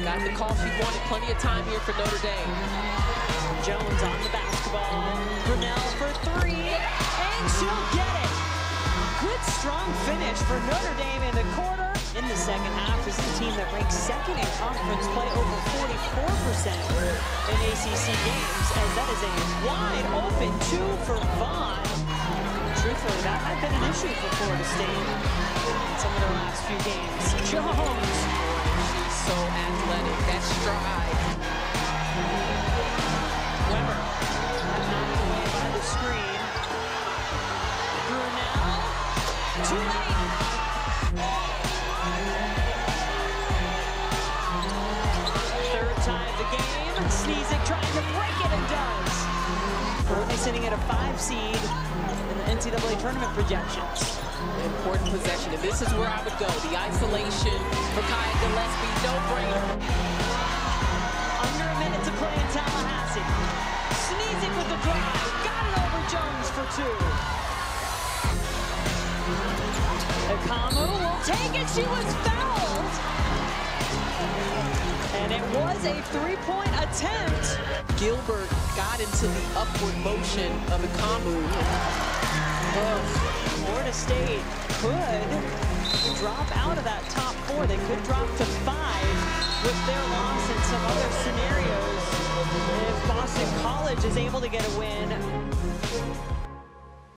Got the call she wanted. Plenty of time here for Notre Dame. Jones on the basketball. Brunelle for three, and she'll get it. Good strong finish for Notre Dame in the quarter. In the second half, is the team that ranks second in conference play over 44% in ACC games, as that is a wide open two for Vaughn. Truthfully, that had been an issue for Florida State in some of the last few games. Jones. She's so athletic. That stride. Weber. Knocked away by the screen. Brunelle. Too late. Third of the game. Sneezik trying to break it and does. Currently sitting at a five seed in the NCAA tournament projections. Important possession. And this is where I would go. The isolation for Kiah Gillespie. No brainer. Under a minute to play in Tallahassee. Sneezing with the drive. Got it over Jones for two. Ekhomu will take it. She was fouled. And it was a three-point attempt. Gilbert got into the upward motion of Ekhomu. Oh, Florida State could drop out of that top four. They could drop to five with their loss in some other scenarios. If Boston College is able to get a win